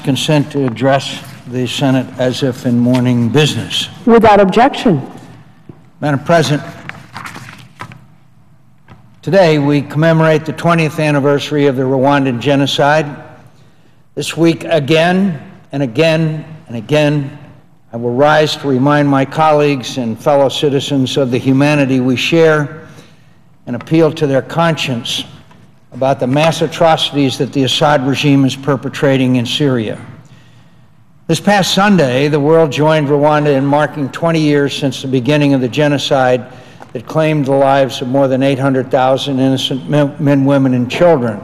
consent to address the Senate as if in morning business. Without objection. Madam President, today we commemorate the 20th anniversary of the Rwandan genocide. This week, again and again and again, I will rise to remind my colleagues and fellow citizens of the humanity we share and appeal to their conscience about the mass atrocities that the Assad regime is perpetrating in Syria. This past Sunday, the world joined Rwanda in marking 20 years since the beginning of the genocide that claimed the lives of more than 800,000 innocent men, women, and children.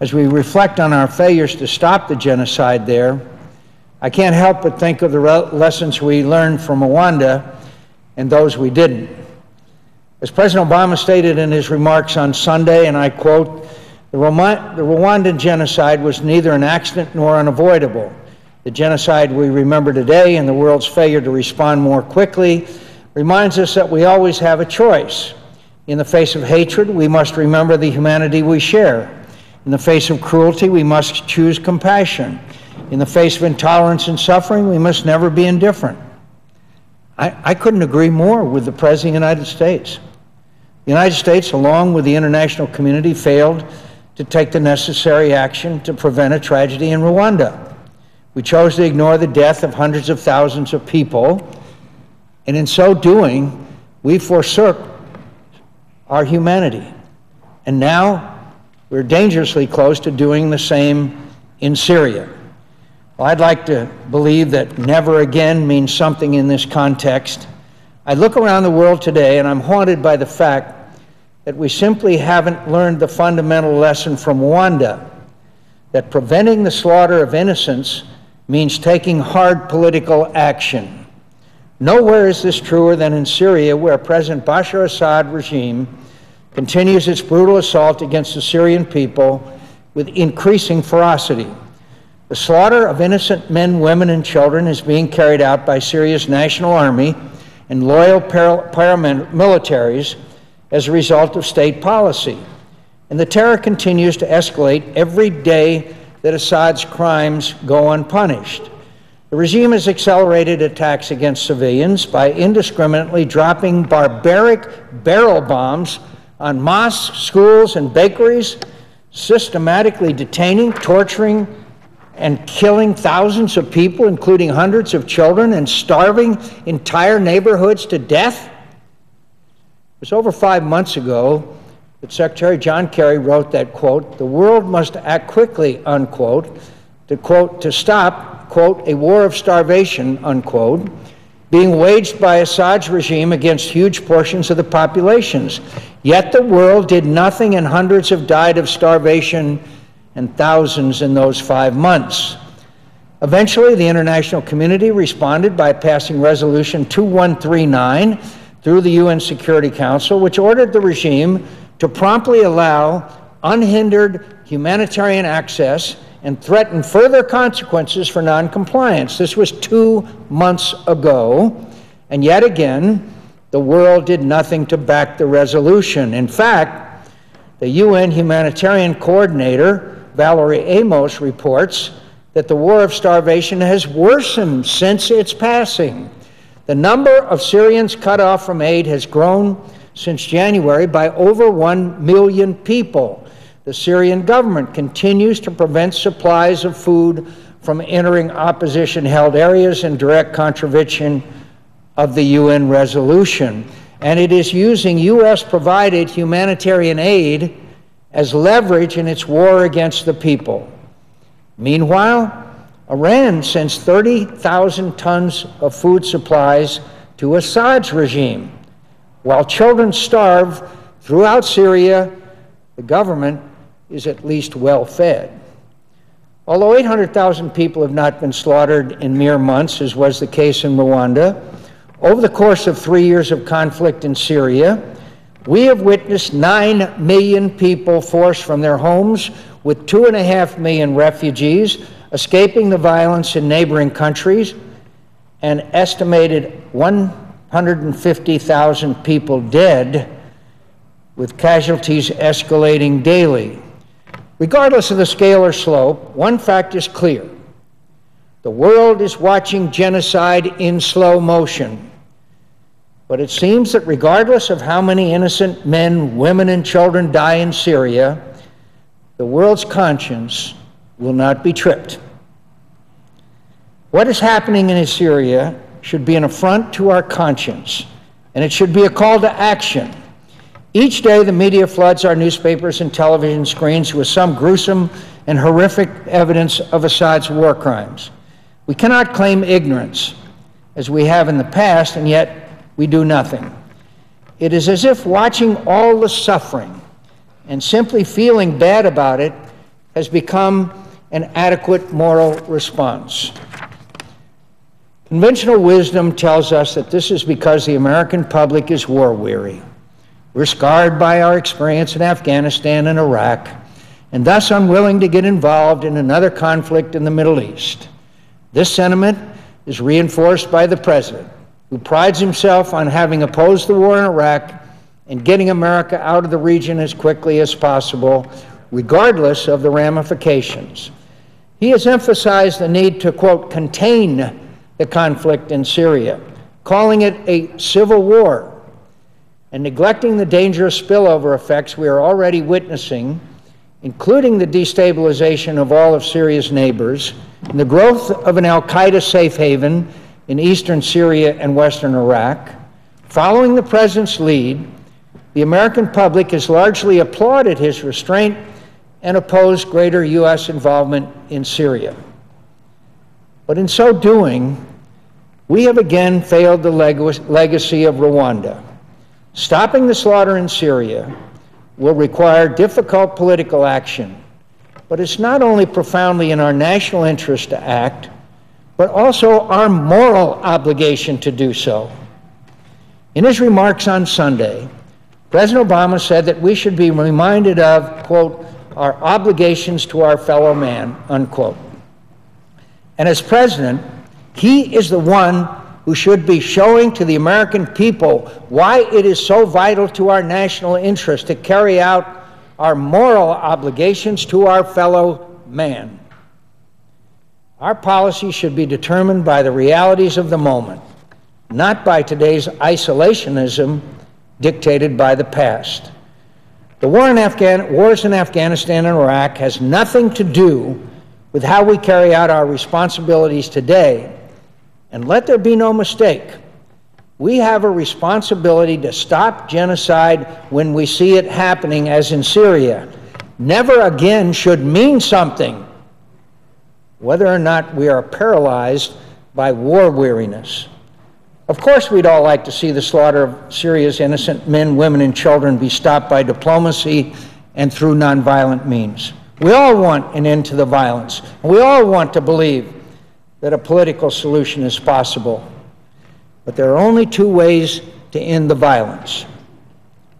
As we reflect on our failures to stop the genocide there, I can't help but think of the lessons we learned from Rwanda and those we didn't. As President Obama stated in his remarks on Sunday, and I quote, the, Rwandan genocide was neither an accident nor unavoidable. The genocide we remember today and the world's failure to respond more quickly reminds us that we always have a choice. In the face of hatred, we must remember the humanity we share. In the face of cruelty, we must choose compassion. In the face of intolerance and suffering, we must never be indifferent. I, I couldn't agree more with the President of the United States. The United States, along with the international community, failed to take the necessary action to prevent a tragedy in Rwanda. We chose to ignore the death of hundreds of thousands of people, and in so doing, we forsook our humanity. And now we're dangerously close to doing the same in Syria. Well, I'd like to believe that never again means something in this context. I look around the world today and I'm haunted by the fact that we simply haven't learned the fundamental lesson from Rwanda that preventing the slaughter of innocents means taking hard political action. Nowhere is this truer than in Syria, where President Bashar Assad regime continues its brutal assault against the Syrian people with increasing ferocity. The slaughter of innocent men, women, and children is being carried out by Syria's national army and loyal paramilitaries as a result of state policy. And the terror continues to escalate every day that Assad's crimes go unpunished. The regime has accelerated attacks against civilians by indiscriminately dropping barbaric barrel bombs on mosques, schools, and bakeries, systematically detaining, torturing, and killing thousands of people, including hundreds of children, and starving entire neighborhoods to death? It was over five months ago that Secretary John Kerry wrote that, quote, the world must act quickly, unquote, to, quote, to stop, quote, a war of starvation, unquote, being waged by Assad's regime against huge portions of the populations. Yet the world did nothing and hundreds have died of starvation and thousands in those five months. Eventually, the international community responded by passing Resolution 2139 through the UN Security Council, which ordered the regime to promptly allow unhindered humanitarian access and threaten further consequences for noncompliance. This was two months ago, and yet again, the world did nothing to back the resolution. In fact, the UN humanitarian coordinator Valerie Amos reports that the war of starvation has worsened since its passing. The number of Syrians cut off from aid has grown since January by over 1 million people. The Syrian government continues to prevent supplies of food from entering opposition held areas in direct contravention of the UN resolution. And it is using U.S. provided humanitarian aid as leverage in its war against the people. Meanwhile, Iran sends 30,000 tons of food supplies to Assad's regime. While children starve throughout Syria, the government is at least well fed. Although 800,000 people have not been slaughtered in mere months, as was the case in Rwanda, over the course of three years of conflict in Syria, we have witnessed 9 million people forced from their homes, with 2.5 million refugees escaping the violence in neighboring countries, and estimated 150,000 people dead, with casualties escalating daily. Regardless of the scale or slope, one fact is clear The world is watching genocide in slow motion. But it seems that regardless of how many innocent men, women, and children die in Syria, the world's conscience will not be tripped. What is happening in Syria should be an affront to our conscience, and it should be a call to action. Each day, the media floods our newspapers and television screens with some gruesome and horrific evidence of Assad's war crimes. We cannot claim ignorance, as we have in the past, and yet we do nothing. It is as if watching all the suffering and simply feeling bad about it has become an adequate moral response. Conventional wisdom tells us that this is because the American public is war weary. We're scarred by our experience in Afghanistan and Iraq, and thus unwilling to get involved in another conflict in the Middle East. This sentiment is reinforced by the President, who prides himself on having opposed the war in Iraq and getting America out of the region as quickly as possible, regardless of the ramifications. He has emphasized the need to, quote, contain the conflict in Syria, calling it a civil war, and neglecting the dangerous spillover effects we are already witnessing, including the destabilization of all of Syria's neighbors and the growth of an Al Qaeda safe haven in eastern Syria and western Iraq. Following the president's lead, the American public has largely applauded his restraint and opposed greater U.S. involvement in Syria. But in so doing, we have again failed the leg legacy of Rwanda. Stopping the slaughter in Syria will require difficult political action, but it's not only profoundly in our national interest to act, but also our moral obligation to do so. In his remarks on Sunday, President Obama said that we should be reminded of, quote, our obligations to our fellow man, unquote. And as president, he is the one who should be showing to the American people why it is so vital to our national interest to carry out our moral obligations to our fellow man. Our policy should be determined by the realities of the moment, not by today's isolationism dictated by the past. The war in Afghan, wars in Afghanistan and Iraq has nothing to do with how we carry out our responsibilities today. And let there be no mistake, we have a responsibility to stop genocide when we see it happening, as in Syria. Never again should mean something, whether or not we are paralyzed by war weariness. Of course, we'd all like to see the slaughter of Syria's innocent men, women, and children be stopped by diplomacy and through nonviolent means. We all want an end to the violence. We all want to believe that a political solution is possible. But there are only two ways to end the violence.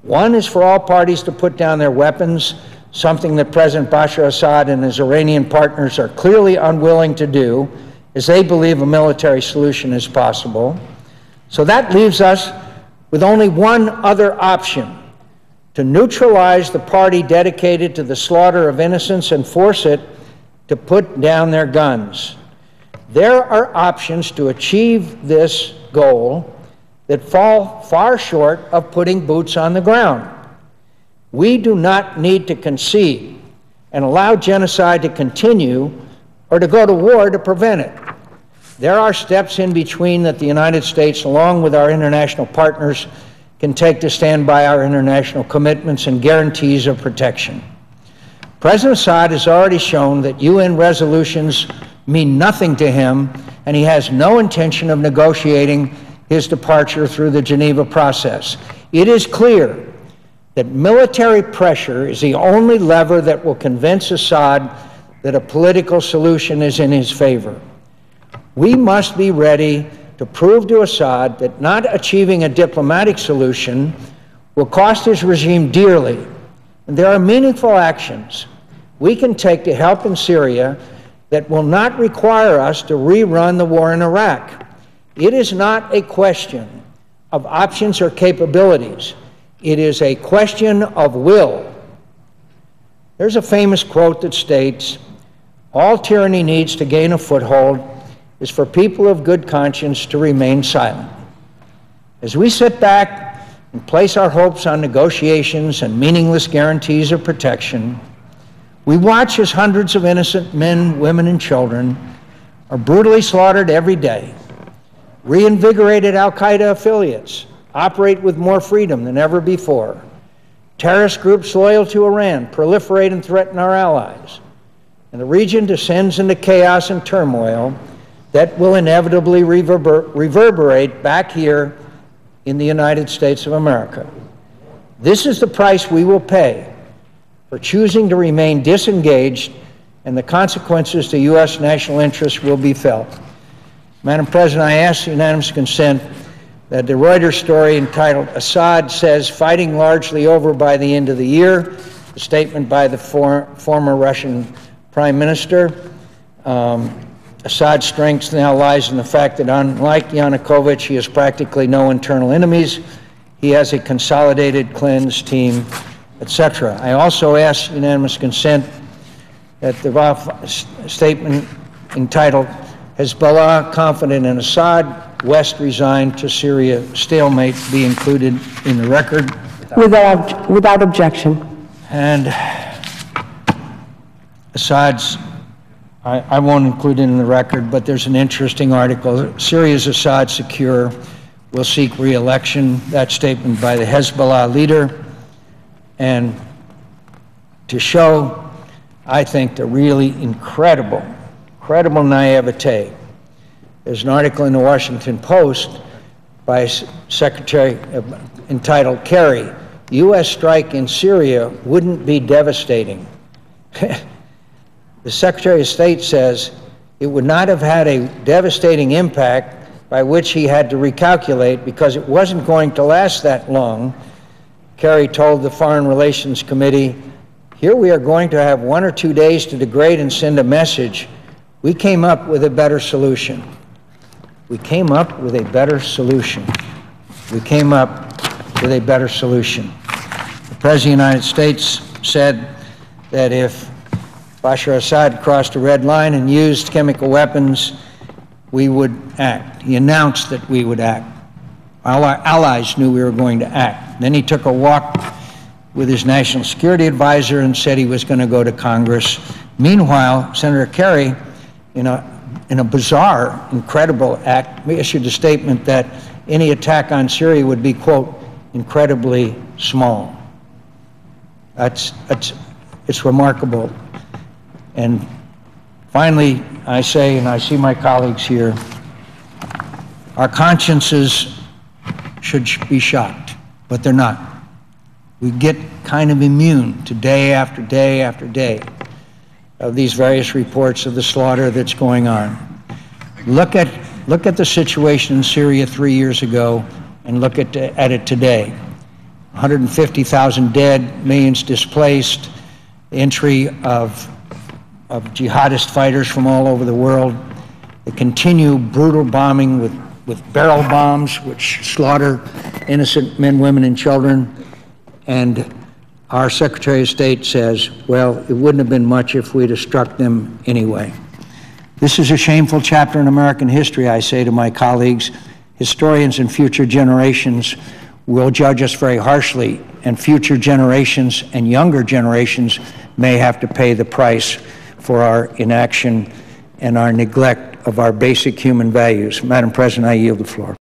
One is for all parties to put down their weapons, something that President Bashar Assad and his Iranian partners are clearly unwilling to do, as they believe a military solution is possible. So that leaves us with only one other option to neutralize the party dedicated to the slaughter of innocents and force it to put down their guns. There are options to achieve this goal that fall far short of putting boots on the ground. We do not need to concede and allow genocide to continue or to go to war to prevent it. There are steps in between that the United States, along with our international partners, can take to stand by our international commitments and guarantees of protection. President Assad has already shown that UN resolutions mean nothing to him, and he has no intention of negotiating his departure through the Geneva process. It is clear that military pressure is the only lever that will convince Assad that a political solution is in his favor. We must be ready to prove to Assad that not achieving a diplomatic solution will cost his regime dearly. And there are meaningful actions we can take to help in Syria that will not require us to rerun the war in Iraq. It is not a question of options or capabilities. It is a question of will. There's a famous quote that states, all tyranny needs to gain a foothold is for people of good conscience to remain silent. As we sit back and place our hopes on negotiations and meaningless guarantees of protection, we watch as hundreds of innocent men, women, and children are brutally slaughtered every day. Reinvigorated Al Qaeda affiliates operate with more freedom than ever before. Terrorist groups loyal to Iran proliferate and threaten our allies. And the region descends into chaos and turmoil that will inevitably reverber- reverberate back here in the United States of America. This is the price we will pay for choosing to remain disengaged, and the consequences to U.S. national interests will be felt. Madam President, I ask unanimous consent that the Reuters story entitled Assad Says Fighting Largely Over by the End of the Year, a statement by the for, former Russian Prime Minister. Um, Assad's strength now lies in the fact that, unlike Yanukovych, he has practically no internal enemies. He has a consolidated, cleansed team, etc. I also ask unanimous consent that the statement entitled Hezbollah confident in Assad, West resigned to Syria stalemate be included in the record. Without, without objection. And Assad's, I, I won't include it in the record, but there's an interesting article. Syria's Assad secure will seek re-election. That statement by the Hezbollah leader. And to show, I think, the really incredible, incredible naivete there's an article in the Washington Post by Secretary uh, entitled Kerry, U.S. strike in Syria wouldn't be devastating. the Secretary of State says it would not have had a devastating impact by which he had to recalculate because it wasn't going to last that long. Kerry told the Foreign Relations Committee, here we are going to have one or two days to degrade and send a message. We came up with a better solution we came up with a better solution. We came up with a better solution. The President of the United States said that if Bashar Assad crossed a red line and used chemical weapons, we would act. He announced that we would act. All our allies knew we were going to act. Then he took a walk with his national security advisor and said he was going to go to Congress. Meanwhile, Senator Kerry, in a in a bizarre, incredible act, issued a statement that any attack on Syria would be, quote, incredibly small. That's, that's, it's remarkable. And finally, I say, and I see my colleagues here, our consciences should be shocked, but they're not. We get kind of immune to day after day after day of these various reports of the slaughter that's going on. Look at, look at the situation in Syria three years ago and look at, at it today. 150,000 dead, millions displaced, entry of, of jihadist fighters from all over the world, They continue brutal bombing with, with barrel bombs, which slaughter innocent men, women, and children, and our Secretary of State says, well, it wouldn't have been much if we'd have struck them anyway. This is a shameful chapter in American history, I say to my colleagues. Historians and future generations will judge us very harshly, and future generations and younger generations may have to pay the price for our inaction and our neglect of our basic human values. Madam President, I yield the floor.